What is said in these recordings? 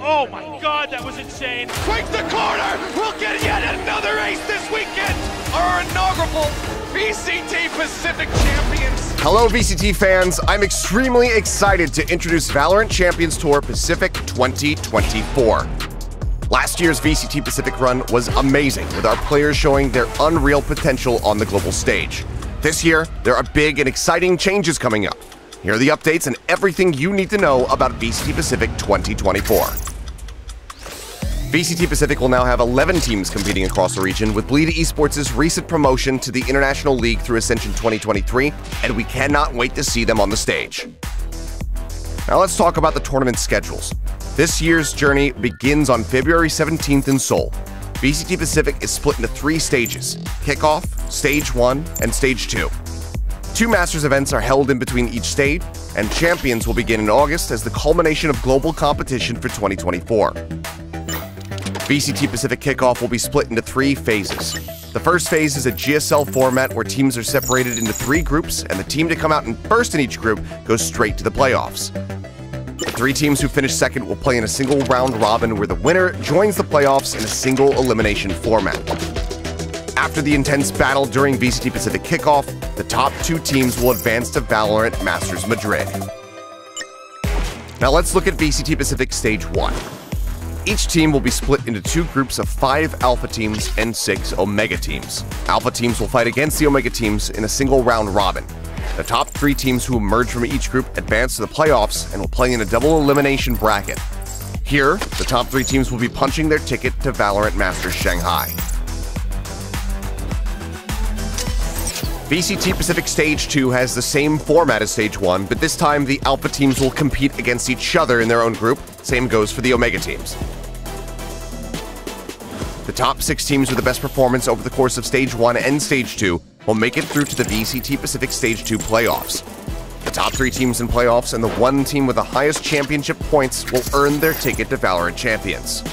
Oh my god, that was insane. Swings the corner. We'll get yet another ace this weekend. Our inaugural VCT Pacific champions. Hello, VCT fans. I'm extremely excited to introduce Valorant Champions Tour Pacific 2024. Last year's VCT Pacific run was amazing, with our players showing their unreal potential on the global stage. This year, there are big and exciting changes coming up. Here are the updates and everything you need to know about VCT Pacific 2024. VCT Pacific will now have 11 teams competing across the region, with Bleed Esports' recent promotion to the International League through Ascension 2023, and we cannot wait to see them on the stage. Now let's talk about the tournament schedules. This year's journey begins on February 17th in Seoul. VCT Pacific is split into three stages Kickoff, Stage 1, and Stage 2. Two Masters events are held in between each stage, and Champions will begin in August as the culmination of global competition for 2024. VCT Pacific Kickoff will be split into three phases. The first phase is a GSL format where teams are separated into three groups, and the team to come out in first in each group goes straight to the playoffs. The three teams who finish second will play in a single round robin where the winner joins the playoffs in a single elimination format. After the intense battle during VCT Pacific kickoff, the top two teams will advance to Valorant Masters Madrid. Now let's look at VCT Pacific Stage 1. Each team will be split into two groups of five Alpha teams and six Omega teams. Alpha teams will fight against the Omega teams in a single round robin. The top three teams who emerge from each group advance to the playoffs and will play in a double elimination bracket. Here, the top three teams will be punching their ticket to Valorant Masters Shanghai. VCT Pacific Stage 2 has the same format as Stage 1, but this time the Alpha teams will compete against each other in their own group. Same goes for the Omega teams. The top six teams with the best performance over the course of Stage 1 and Stage 2 will make it through to the VCT Pacific Stage 2 playoffs. The top three teams in playoffs and the one team with the highest championship points will earn their ticket to Valorant Champions.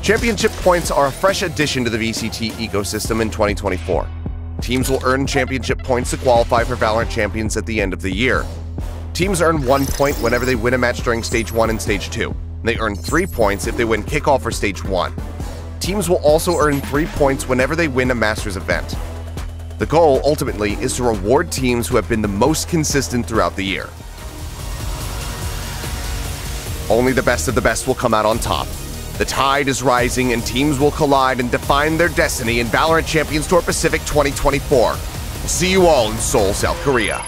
Championship points are a fresh addition to the VCT ecosystem in 2024. Teams will earn championship points to qualify for Valorant Champions at the end of the year. Teams earn one point whenever they win a match during Stage 1 and Stage 2. They earn three points if they win kickoff for Stage 1. Teams will also earn three points whenever they win a Masters event. The goal, ultimately, is to reward teams who have been the most consistent throughout the year. Only the best of the best will come out on top. The tide is rising and teams will collide and define their destiny in Valorant Champions Tour Pacific 2024. We'll see you all in Seoul, South Korea.